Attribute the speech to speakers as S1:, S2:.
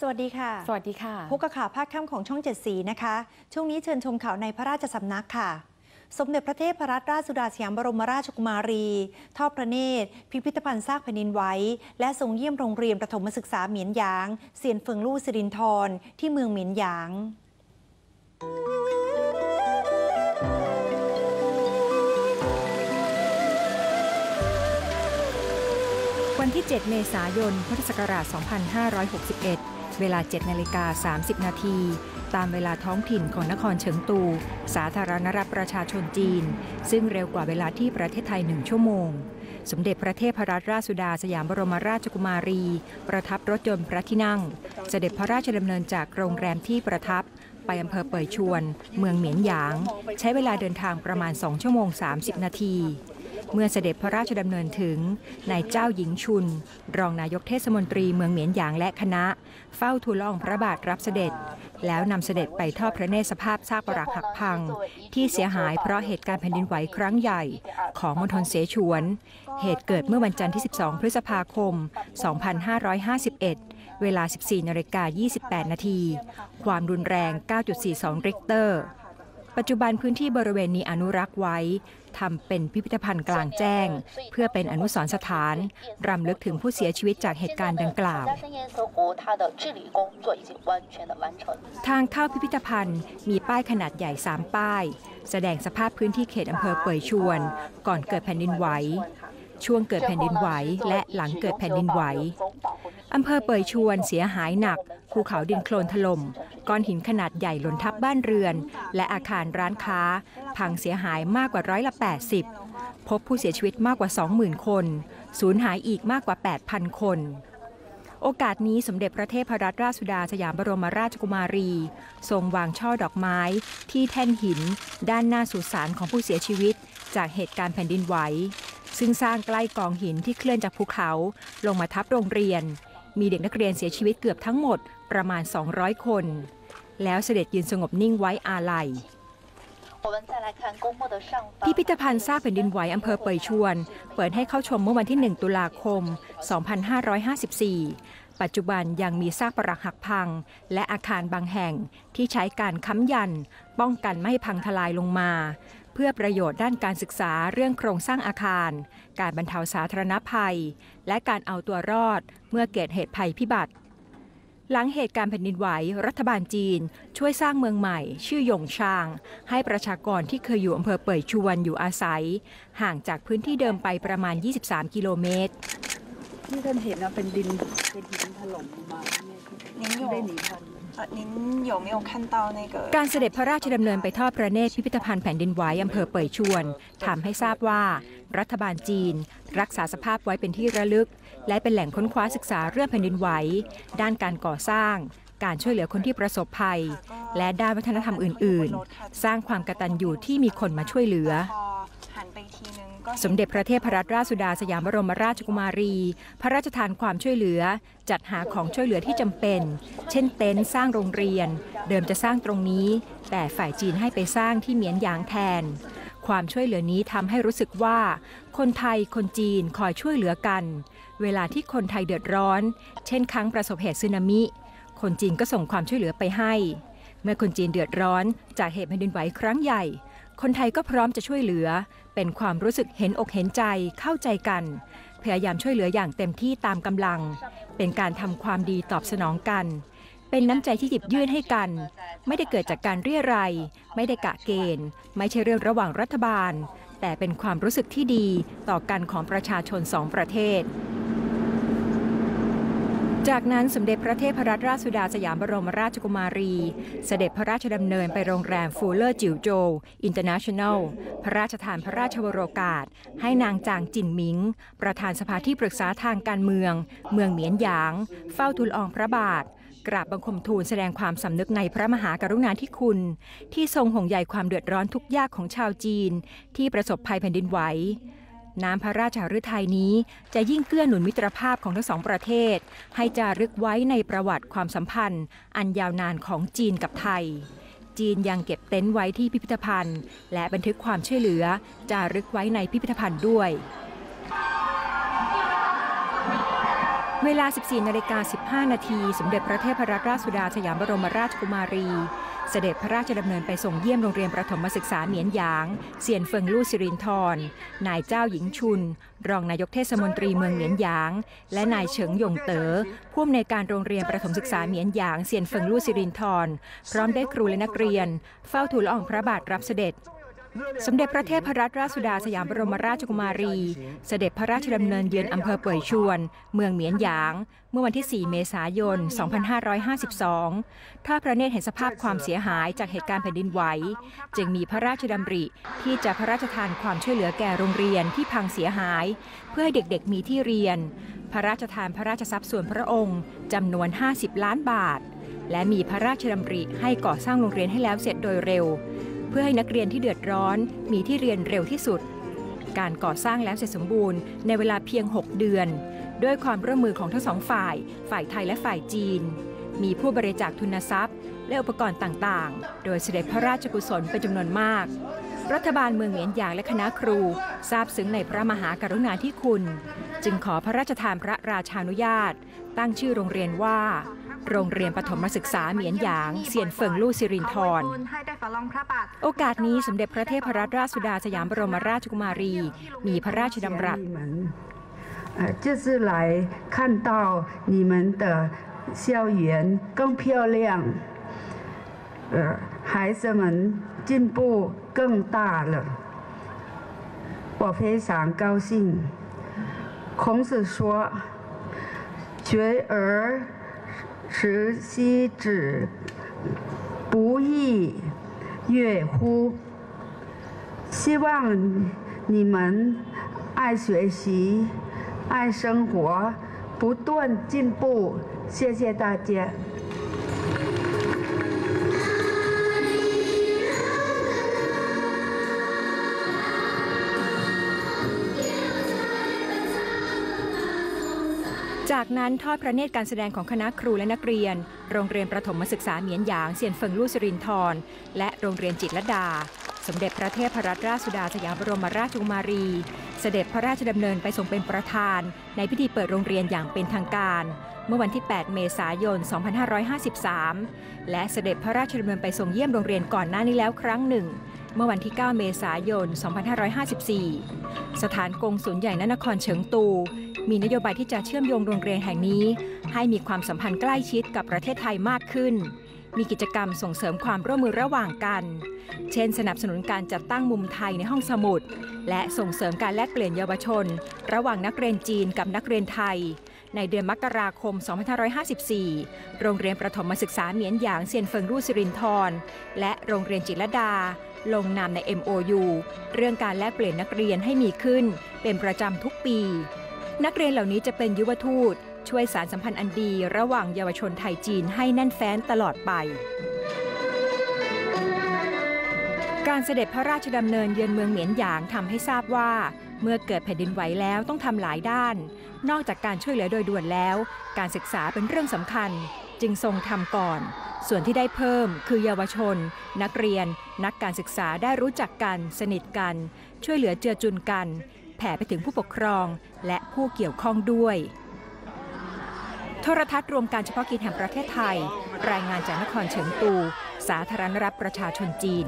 S1: สวัสดีค่ะ
S2: สวัสดีค่ะ
S1: พบกับข่าวภาคค่ำของช่องเจ็ดสีนะคะ ช่วงนี้เชิญชมข่าวในพระราชสำนักค่ะ สมเด็จพระเทพรัตนราชสุดาสยามบรมราชกุมารี ทอดพระเนตร พิพิธภัณฑ์ซากแผ่นดินไหวและทรงเยี่ยมโรงเรียนประถมศึกษาเหมียนหยาง เซียนเฟิงลู่สิรินทรที่เมืองเหมียนหยาง
S2: วันที่ 7 เมษายน พุทธศักราช 2561 เวลา 7นาฬิกา30 นาที ตามเวลาท้องถิ่นของนครเฉิงตู สาธารณรัฐประชาชนจีน ซึ่งเร็วกว่าเวลาที่ประเทศไทยหนึ่งชั่วโมง สมเด็จพระเทพรัตนราชสุดาสยามบรมราชกุมารี ประทับรถยนต์พระที่นั่ง เสด็จพระราชดำเนินจากโรงแรมที่ประทับไปอำเภอเป่ยชวน เมืองเหมียนหยาง ใช้เวลาเดินทางประมาณ 2 ชั่วโมง 30 นาที เมื่อเสด็จพระราชดำเนินถึงนายเจ้าหญิงชุน รองนายกเทศมนตรีเมืองเหมียนหยางและคณะ เฝ้าทูลอองพระบาทรับเสด็จ แล้วนำเสด็จไปทอดพระเนตรสภาพซากปรักหักพัง ที่เสียหายเพราะเหตุการณ์แผ่นดินไหวครั้งใหญ่ ของมณฑลเสฉวน เหตุเกิดเมื่อวันจันทร์ที่ 12 พฤษภาคม 2551 เวลา 14นาฬิกา28 นาที ความรุนแรง 9.42ริกเตอร์ ปัจจุบันพื้นที่บริเวณนี้อนุรักษ์ไว้ทำเป็นพิพิธภัณฑ์กลางแจ้ง เพื่อเป็นอนุสรณ์สถาน รำลึกถึงผู้เสียชีวิตจากเหตุการณ์ดังกล่าว ทางเข้าพิพิธภัณฑ์มีป้ายขนาดใหญ่ 3 ป้าย แสดงสภาพพื้นที่เขตอำเภอเป่ยชวน ก่อนเกิดแผ่นดินไหวช่วงเกิดแผ่นดินไหวและหลังเกิดแผ่นดินไหว อำเภอเปยชวนเสียหายหนัก ภูเขาดินโคลนถล่ม ก้อนหินขนาดใหญ่หล่นทับบ้านเรือน และอาคารร้านค้า พังเสียหายมากกว่าร้อยละ 80 พบผู้เสียชีวิตมากกว่า 20,000 คน สูญหายอีกมากกว่า 8,000 คน โอกาสนี้สมเด็จพระเทพรัตนราชสุดาสยามบรมราชกุมารี ทรงวางช่อดอกไม้ที่แท่นหิน ด้านหน้าสุสานของผู้เสียชีวิต จากเหตุการณ์แผ่นดินไหว ซึ่งสร้างใกล้กองหินที่เคลื่อนจากภูเขา ลงมาทับโรงเรียน มีเด็กนักเรียนเสียชีวิตเกือบทั้งหมดประมาณ 200 คน แล้วเสด็จยืนสงบนิ่งไว้อาลัยพิพิธภัณฑ์ซากแผ่นดินไหวอำเภอเปยชวน เปิดให้เข้าชมเมื่อวันที่ 1 ตุลาคม 2554 ปัจจุบันยังมีซากปรักหักพัง และอาคารบางแห่งที่ใช้การค้ำยัน ป้องกันไม่ให้พังทลายลงมา เพื่อประโยชน์ด้านการศึกษาเรื่องโครงสร้างอาคาร การบรรเทาสาธารณภัย และการเอาตัวรอดเมื่อเกิดเหตุภัยพิบัติ หลังเหตุการณ์แผ่นดินไหว รัฐบาลจีน ช่วยสร้างเมืองใหม่ ชื่อหยงชาง ให้ประชากรที่เคยอยู่อำเภอเป่ยชวนอยู่อาศัย ห่างจากพื้นที่เดิมไปประมาณ 23 กิโลเมตร
S3: ที่ท่านเห็นนะเป็นดินเป็นหินถล่มมาเนี่ย
S4: 您
S3: ที่ได้หนี
S4: 有
S3: ทัน
S2: การเสด็จพระราชดำเนินไปทอดพระเนตรพิพิธภัณฑ์แผ่นดินไหวอำเภอเป่ยชวนทำให้ทราบว่า รัฐบาลจีน รักษาสภาพไว้เป็นที่ระลึก และเป็นแหล่งค้นคว้าศึกษาเรื่องแผ่นดินไหว ด้านการก่อสร้าง การช่วยเหลือคนที่ประสบภัย และด้านวัฒนธรรมอื่น ๆ สร้างความกระตัญยู่ที่มีคนมาช่วยเหลือ สมเด็จพระเทพรัตนราชสุดาสยามบรมราชกุมารี พระราชทานความช่วยเหลือ จัดหาของช่วยเหลือที่จำเป็น เช่นเต็นท์สร้างโรงเรียน เดิมจะสร้างตรงนี้ แต่ฝ่ายจีนให้ไปสร้างที่เหมียนหยางแทน ความช่วยเหลือนี้ทำให้รู้สึกว่า คนไทยคนจีนคอยช่วยเหลือกัน เวลาที่คนไทยเดือดร้อน เช่นครั้งประสบเหตุสึนามิ คนจีนก็ส่งความช่วยเหลือไปให้ เมื่อคนจีนเดือดร้อนจากเหตุแผ่นดินไหวครั้งใหญ่ คนไทยก็พร้อมจะช่วยเหลือ เป็นความรู้สึกเห็นอกเห็นใจเข้าใจกัน พยายามช่วยเหลืออย่างเต็มที่ตามกำลัง เป็นการทำความดีตอบสนองกัน เป็นน้ำใจที่หยิบยื่นให้กัน ไม่ได้เกิดจากการเรียรัยไม่ได้กะเกณฑ์ ไม่ใช่เรื่องระหว่างรัฐบาล แต่เป็นความรู้สึกที่ดีต่อกันของประชาชนสองประเทศ จากนั้นสมเด็จพระเทพรัตนราชสุดาสยามบรมราชกุมารี เสด็จพระราชดำเนินไปโรงแรมฟูเลอร์จิ๋วโจวอินเตอร์เนชั่นแนลพระราชทานพระราชวโรกาส ให้นางจางจินหมิง ประธานสภาที่ปรึกษาทางการเมือง เมืองเหมียนหยาง เฝ้าทูลละอองพระบาท กราบบังคมทูลแสดงความสำนึกในพระมหากรุณาธิคุณ ที่ทรงห่วงใยความเดือดร้อนทุกข์ยากของชาวจีน ที่ประสบภัยแผ่นดินไหว น้ำพระราชหฤทัยนี้จะยิ่งเกื้อหนุนมิตรภาพของทั้งสองประเทศ ให้จารึกไว้ในประวัติความสัมพันธ์ อันยาวนานของจีนกับไทย จีนยังเก็บเต็นท์ไว้ที่พิพิธภัณฑ์ และบันทึกความช่วยเหลือ จารึกไว้ในพิพิธภัณฑ์ด้วย เวลา 14นาฬิกา15 นาที สมเด็จพระเทพรัตนราชสุดาสยามบรมราชกุมารี เสด็จพระราชดำเนินไปส่งเยี่ยมโรงเรียนประถมศึกษาเหมียนหยางเซียนเฟิงลู่สิรินทรนายเจ้าหญิงชุน รองนายกเทศมนตรีเมืองเหมียนหยาง และนายเฉิงหยงเต๋อผู้อำนวยการโรงเรียนประถมศึกษาเหมียนหยางเซียนเฟิงลู่สิรินทรพร้อมได้ครูและนักเรียน เฝ้าทูลละอองพระบาทรับเสด็จ สมเด็จพระเทพรัตนราชสุดาสยามบรมราชกุมารี เสด็จพระราชดำเนินเยือนอำเภอเป่ยชวน เมืองเหมียนหยาง เมื่อวันที่ 4 เมษายน 2552 ถ้าพระเนตรเห็นสภาพความเสียหายจากเหตุการณ์แผ่นดินไหว จึงมีพระราชดำริที่จะพระราชทานความช่วยเหลือแก่โรงเรียนที่พังเสียหาย เพื่อให้เด็กๆมีที่เรียน พระราชทานพระราชทรัพย์ส่วนพระองค์จำนวน 50 ล้านบาท และมีพระราชดำริให้ก่อสร้างโรงเรียนให้แล้วเสร็จโดยเร็ว เพื่อให้นักเรียนที่เดือดร้อนมีที่เรียนเร็วที่สุด การก่อสร้างแล้วเสร็จสมบูรณ์ในเวลาเพียง 6 เดือน ด้วยความร่วมมือของทั้งสองฝ่าย ฝ่ายไทยและฝ่ายจีน มีผู้บริจาคทุนทรัพย์ และอุปกรณ์ต่างๆ โดยเสด็จพระราชกุศลเป็นจำนวนมาก รัฐบาลเมืองเหมียนหยางและคณะครูทราบซึ้งในพระมหากรุณาธิคุณ จึงขอพระราชทานพระราชานุญาต ตั้งชื่อโรงเรียนว่า โรงเรียนปฐมศึกษาเหมียนหยาง เซียนเฟิงลู่สิรินทร โอกาสนี้สมเด็จพระเทพรัตนราชสุดาสยามบรมราชกุมารี มีพระราชดำรัส
S5: 你们，呃，这次来看到你们的校园更漂亮，呃，孩子们进步更大了，我非常高兴。孔子说：“学而 时习之，不亦乐乎？”希望你们爱学习、爱生活，不断进步。谢谢大家。
S2: จากนั้นทอดพระเนตรการแสดงของคณะครูและนักเรียน โรงเรียนประถมศึกษาเหมียนหยางเซียนเฟิงลู่สิรินทรและโรงเรียนจิตรดา สมเด็จพระเทพรัตนราชสุดาสยามบรมราชกุมารี เสด็จพระราชดำเนินไปทรงเป็นประธาน ในพิธีเปิดโรงเรียนอย่างเป็นทางการ เมื่อวันที่ 8 เมษายน 2553 และเสด็จพระราชดำเนินไปทรงเยี่ยมโรงเรียนก่อนหน้านี้แล้วครั้งหนึ่งเมื่อวันที่ 9 เมษายน 2554 สถานกงศูนย์ใหญ่ณนครเฉิงตู มีนโยบายที่จะเชื่อมโยงโรงเรียนแห่งนี้ ให้มีความสัมพันธ์ใกล้ชิดกับประเทศไทยมากขึ้น มีกิจกรรมส่งเสริมความร่วมมือระหว่างกัน เช่น สนับสนุนการจัดตั้งมุมไทยในห้องสมุด และส่งเสริมการแลกเปลี่ยนเยาวชน ระหว่างนักเรียนจีนกับนักเรียนไทย ในเดือนมกราคม 2554 โรงเรียนประถมศึกษาเหมียนหยางเซียนเฟิงรู่สิรินทรและโรงเรียนจิรดาลงนามใน MOU เรื่องการแลกเปลี่ยนนักเรียนให้มีขึ้น เป็นประจำทุกปี นักเรียนเหล่านี้จะเป็นยุวทูต ช่วยสารสัมพันธ์อันดี ระหว่างเยาวชนไทยจีนให้แน่นแฟ้นตลอดไปการเสด็จพระราชดำเนินเยือนเมืองเหมียนหยางทำให้ทราบว่า เมื่อเกิดแผ่นดินไหวแล้วต้องทำหลายด้าน นอกจากการช่วยเหลือโดยด่วนแล้ว การศึกษาเป็นเรื่องสำคัญ จึงทรงทำก่อน ส่วนที่ได้เพิ่มคือเยาวชน นักเรียน นักการศึกษาได้รู้จักกัน สนิทกัน ช่วยเหลือเจือจุนกัน แผ่ไปถึงผู้ปกครองและผู้เกี่ยวข้องด้วย โทรทัศน์รวมการเฉพาะกิจแห่งประเทศไทย รายงานจากนครเฉิงตู สาธารณรัฐประชาชนจีน